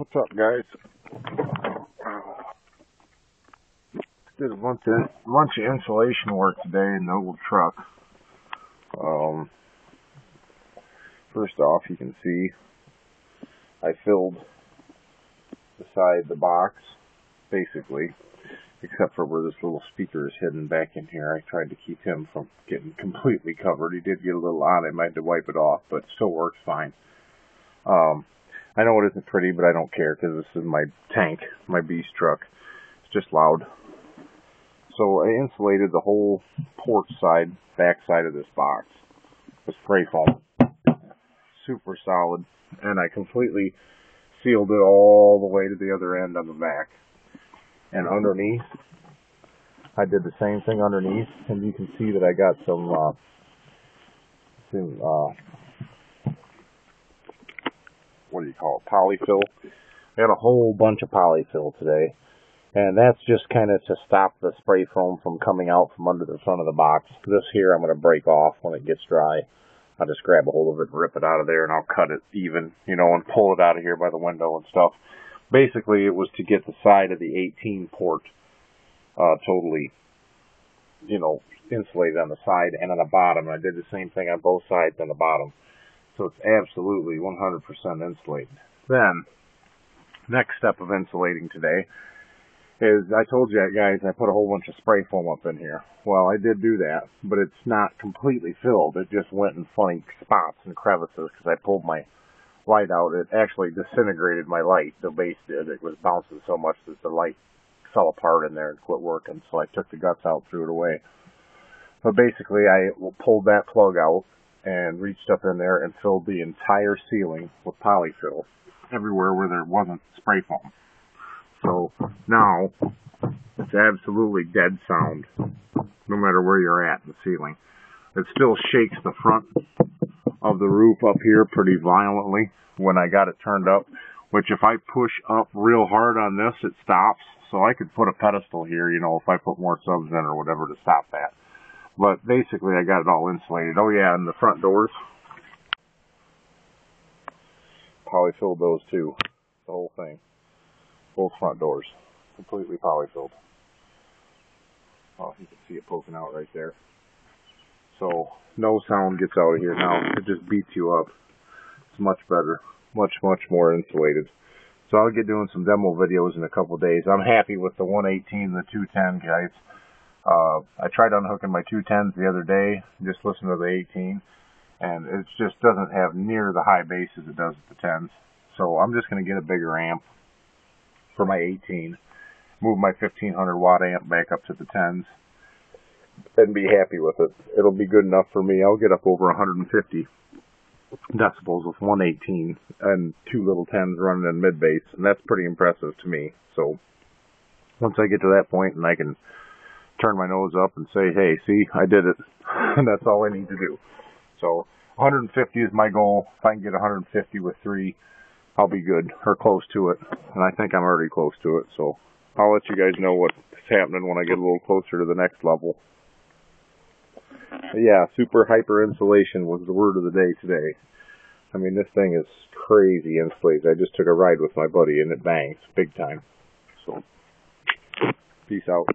What's up, guys? Did a bunch of, bunch of insulation work today in the old truck. Um, first off, you can see I filled the side the box, basically, except for where this little speaker is hidden back in here. I tried to keep him from getting completely covered. He did get a little on. I had to wipe it off, but still works fine. Um, I know it isn't pretty, but I don't care because this is my tank, my beast truck. It's just loud. So I insulated the whole port side, back side of this box with spray foam. Super solid. And I completely sealed it all the way to the other end on the back. And underneath, I did the same thing underneath, and you can see that I got some, uh, some, uh, what do you call it, polyfill. I got a whole bunch of polyfill today. And that's just kind of to stop the spray foam from coming out from under the front of the box. This here I'm going to break off when it gets dry. I'll just grab a hold of it and rip it out of there and I'll cut it even, you know, and pull it out of here by the window and stuff. Basically, it was to get the side of the 18 port uh, totally, you know, insulated on the side and on the bottom. And I did the same thing on both sides and the bottom. So it's absolutely 100% insulated. Then, next step of insulating today is I told you guys I put a whole bunch of spray foam up in here. Well, I did do that, but it's not completely filled. It just went in funny spots and crevices because I pulled my light out. It actually disintegrated my light. The bass did. It was bouncing so much that the light fell apart in there and quit working. So I took the guts out, threw it away. But basically, I pulled that plug out and reached up in there and filled the entire ceiling with polyfill everywhere where there wasn't spray foam. So now it's absolutely dead sound, no matter where you're at in the ceiling. It still shakes the front of the roof up here pretty violently when I got it turned up, which if I push up real hard on this, it stops. So I could put a pedestal here, you know, if I put more subs in or whatever to stop that. But basically I got it all insulated. Oh yeah, and the front doors. Polyfilled those too. The whole thing both front doors, completely polyfilled. Oh, you can see it poking out right there. So no sound gets out of here now. It just beats you up. It's much better, much much more insulated. So I'll get doing some demo videos in a couple days. I'm happy with the 118 and the 210 guys. Uh, I tried unhooking my 210s the other day, just listen to the 18, and it just doesn't have near the high bass as it does with the 10s. So I'm just going to get a bigger amp for my 18, move my 1500 watt amp back up to the 10s, and be happy with it. It'll be good enough for me. I'll get up over 150 decibels with 118 and two little 10s running in mid bass, and that's pretty impressive to me. So once I get to that point and I can turn my nose up and say, hey, see, I did it, and that's all I need to do. So 150 is my goal. If I can get 150 with three, I'll be good or close to it. And I think I'm already close to it. So I'll let you guys know what's happening when I get a little closer to the next level. But yeah, super hyper insulation was the word of the day today. I mean, this thing is crazy insulated. I just took a ride with my buddy and it bangs big time. So, peace out.